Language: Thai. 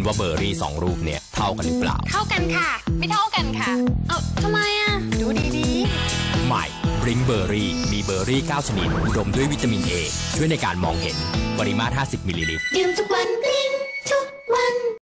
คุณว่าเบอร์รี่สองรูปเนี่ยเท่ากันหรือเปล่า เท่ากันค่ะ ไม่เท่ากันค่ะ เอ้าทำไมอะ ดูดีใหม่ Blink Berry มีเบอร์รี่ 9 ชนิด อุดมด้วยวิตามินเอช่วยในการมองเห็น ปริมาตร 50 มิลลิลิตรดื่มทุกวัน